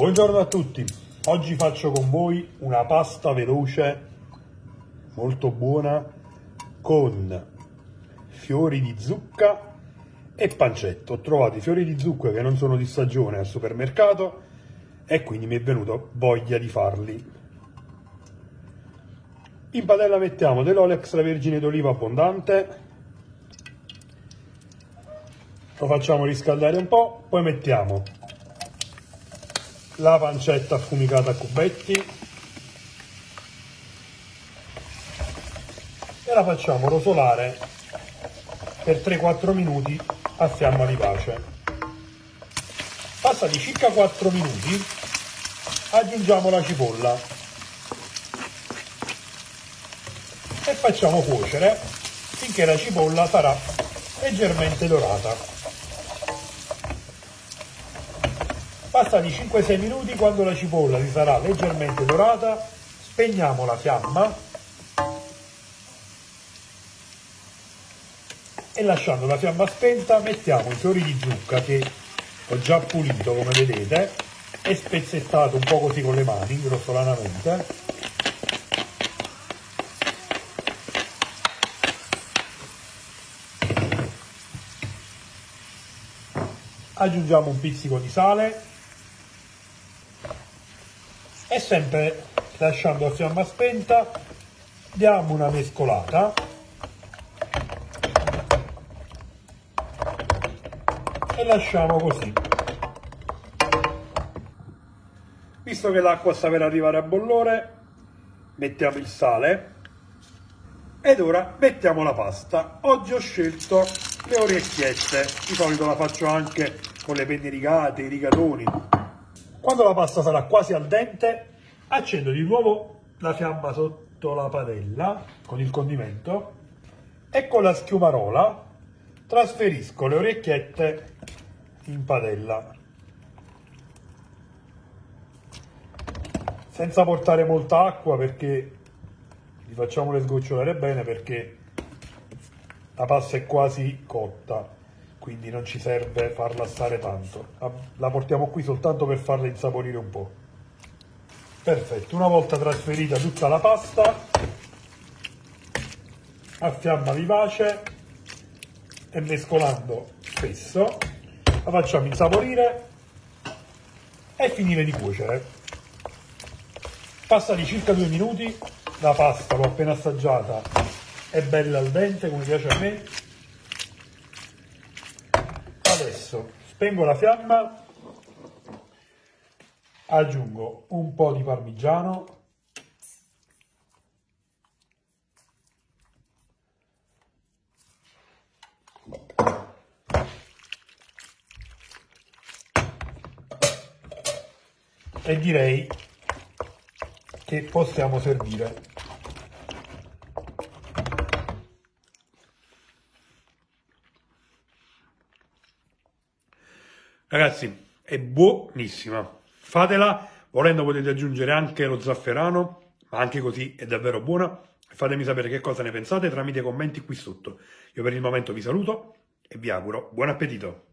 Buongiorno a tutti, oggi faccio con voi una pasta veloce, molto buona, con fiori di zucca e pancetto. Ho trovato i fiori di zucca che non sono di stagione al supermercato e quindi mi è venuto voglia di farli. In padella mettiamo dell'olio extravergine d'oliva abbondante, lo facciamo riscaldare un po', poi mettiamo la pancetta affumicata a cubetti e la facciamo rosolare per 3-4 minuti a fiamma vivace. Passati circa 4 minuti aggiungiamo la cipolla e facciamo cuocere finché la cipolla sarà leggermente dorata. Passati 5-6 minuti, quando la cipolla si sarà leggermente dorata, spegniamo la fiamma e lasciando la fiamma spenta mettiamo i fiori di zucca che ho già pulito come vedete e spezzettato un po' così con le mani, grossolanamente. Aggiungiamo un pizzico di sale e sempre lasciando a fiamma spenta diamo una mescolata. E lasciamo così. Visto che l'acqua sta per arrivare a bollore mettiamo il sale. Ed ora mettiamo la pasta. Oggi ho scelto le orecchiette. Di solito la faccio anche con le penne rigate, i rigatoni quando la pasta sarà quasi al dente, accendo di nuovo la fiamma sotto la padella con il condimento e con la schiumarola trasferisco le orecchiette in padella. Senza portare molta acqua perché li facciamole sgocciolare bene perché la pasta è quasi cotta quindi non ci serve farla stare tanto. La portiamo qui soltanto per farla insaporire un po'. Perfetto, una volta trasferita tutta la pasta, a fiamma vivace e mescolando spesso, la facciamo insaporire e finire di cuocere. Passati circa due minuti, la pasta l'ho appena assaggiata, è bella al dente come piace a me, adesso. Spengo la fiamma. Aggiungo un po' di parmigiano. E direi che possiamo servire Ragazzi, è buonissima. Fatela, volendo potete aggiungere anche lo zafferano, ma anche così è davvero buona. Fatemi sapere che cosa ne pensate tramite commenti qui sotto. Io per il momento vi saluto e vi auguro buon appetito.